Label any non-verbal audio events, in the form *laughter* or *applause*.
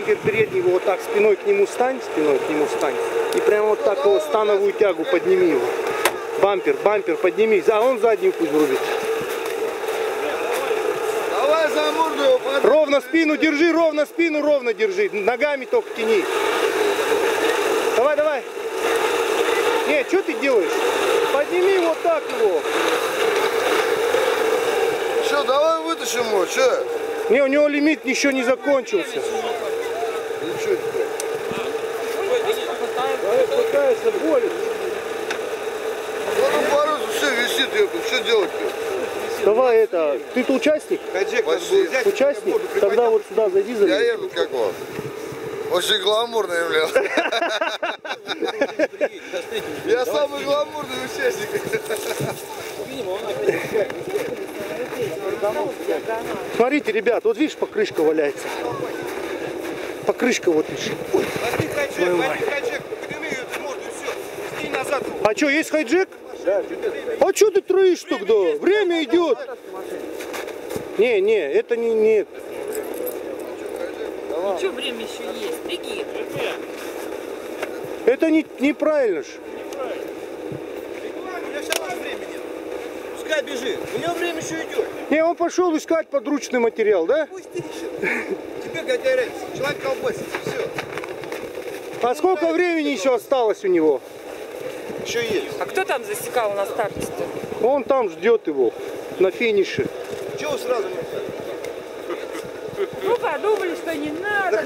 бампер переднего вот так спиной к нему стань, спиной к нему стань. И прямо вот так его становую тягу подними его. Бампер, бампер подними. А он заднюю пусть врубит. Давай за морду его под... Ровно спину держи, ровно спину, ровно держи. Ногами только тяни. Давай, давай. Нет, что ты делаешь? Подними вот так его. Че, давай вытащим его, че? Не, у него лимит еще не закончился. Ничего теперь. Пытается, болит. Ну, морозу все висит, ёпта, что делать-то? Давай это, ты-то участник? Хаджик, взять, Участник? Тогда вот сюда зайди за Я еду как он. Очень гламурный, блядь. *laughs* Я самый гламурный участник. Смотрите, ребят, вот видишь, покрышка валяется. Покрышка вот. Ой. Возьми хаджик, возьми хаджик, подними ее эту морду, и все. Скинь назад его. А что, есть хайджек? А что ты троишь тогда? Время идет. Не, не, это не нет. Что время еще есть? Беги. Это не, неправильно ж. Пускай бежит. У него время еще идет. Не, он пошел искать подручный материал, да? Пусть ты ищет. *laughs* Какая разница? Человек колбасится, все. А сколько времени еще осталось у него? Еще есть. А кто там засекал на старте-то? Он там ждет его на финише. Чего сразу не Ну, подумали, что не надо.